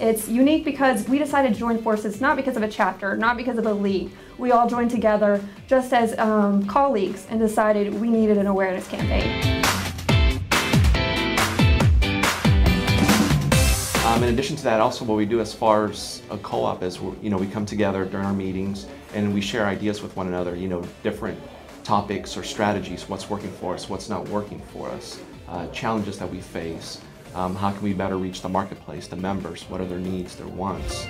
It's unique because we decided to join forces not because of a chapter, not because of a league. We all joined together just as um, colleagues and decided we needed an awareness campaign. Um, in addition to that, also what we do as far as a co-op is, you know, we come together during our meetings and we share ideas with one another, you know, different topics or strategies, what's working for us, what's not working for us, uh, challenges that we face, um, how can we better reach the marketplace, the members, what are their needs, their wants.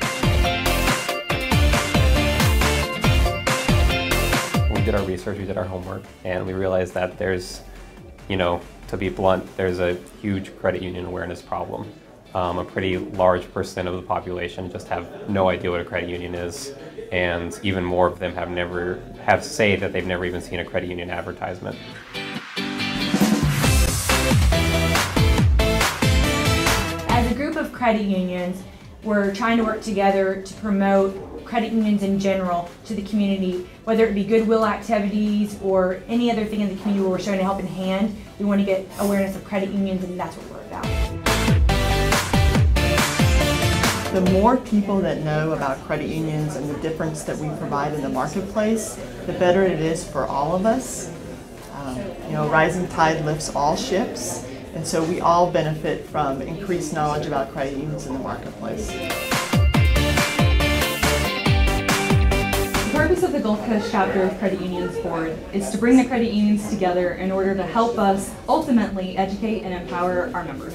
We did our research, we did our homework, and we realized that there's, you know, to be blunt, there's a huge credit union awareness problem. Um, a pretty large percent of the population just have no idea what a credit union is, and even more of them have never have say that they've never even seen a credit union advertisement. Of credit unions, we're trying to work together to promote credit unions in general to the community, whether it be goodwill activities or any other thing in the community where we're showing a helping hand. We want to get awareness of credit unions, and that's what we're about. The more people that know about credit unions and the difference that we provide in the marketplace, the better it is for all of us. Um, you know, rising tide lifts all ships, and so we all benefit from increased knowledge about credit unions in the marketplace. The purpose of the Gulf Coast chapter of Credit Unions Board is to bring the credit unions together in order to help us ultimately educate and empower our members.